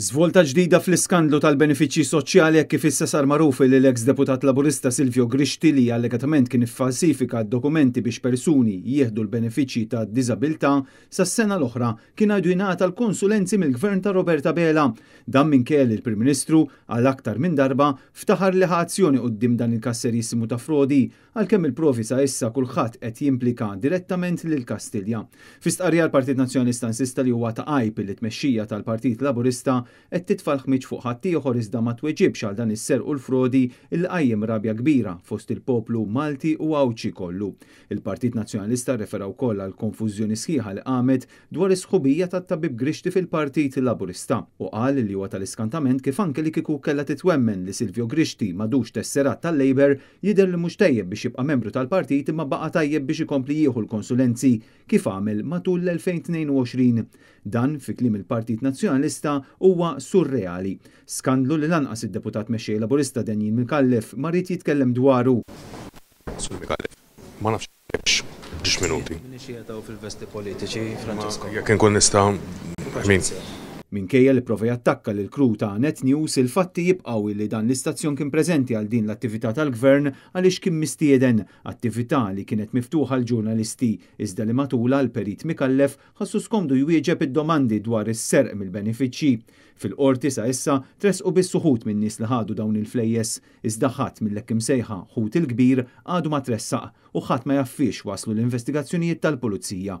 Żvolta ġdida fl-iskandlu tal-benefiċċji soċjali hekk kif issa sar magħruf li l-eks deputat Laburista Silvio Grixti li allegatament kien iffalsifika d-dokumenti biex persuni jieħdu l-benefiċċji ta' diżabilità sas-sena l-oħra kien għidu jingħata l-konsulenzi mill-Gvern ta' Robert Abela. Dan minkejja li l-Prim Ministru, għal aktar minn darba, ftaħar li ħa azzjoni quddiem dan il-każ serjissimu ta' frodi Għalkemm il-provi sa issa kulħadd qed jimplika direttament lil Kastilja. Fi stqarrija l-Partit Nazzjonalista nsista li huwa ta' għajb illi tmexxija tal-Partit Laburista qed titfa' l-ħmieġ fuq ħaddieħor iżda ma tweġibx għal dan is-serq u l-frodi illi qajjem rabja kbira fost il-poplu Malti u Għawdxi kollu. Il-Partit Nazzjonalista rrefera wkoll għall-konfużjoni sħiħa li qamet dwar is-sħubija tat-Tabib Grixti fil-Partit Laburista u qal li huwa tal-iskantament kif anke li kieku kellha titwemmen li Silvio Grixti m'għadux tesserat tal-Labour Jidher li mhux tajjeb biex jibqa' membru tal-partit imma baqa' tajjeb biex ikompli jieħu l-konsulenzi kif għamel matul l-2022. Dan, fi kliem il-Partit Nazzjonalista, huwa surreali. Skandlu li lanqas id-Deputat Mexxej Laburista Daniel Micallef ma ried jitkellem dwaru. Sur Micallef, Ma nafx. Hemmx f'dix minuti. Min ixiegħtaw fil-vesti politiċi, Francesco? Jekk inkun nista', I mean. Minkejja li pprova jattakka lil crew ta' Net News, il-fatti jibqgħu li dan l-istazzjon kien preżenti għal din l-attività tal-Gvern għaliex kien mistieden, attività li kienet miftuħa għall-ġurnalisti, iżda li matulha l-Perit Micallef ħassu skomdu jwieġeb id-domandi dwar is-serq mill-benefiċċji. Fil-Qorti sa issa tressqu biss uħud min-nies li ħadu dawn il-flejjes. Iżda ħadd mill-hekk imsejħa ħut il-kbir għadu ma tressaq u ħadd ma jaf fiex waslu l-investigazzjonijiet tal-Pulizija.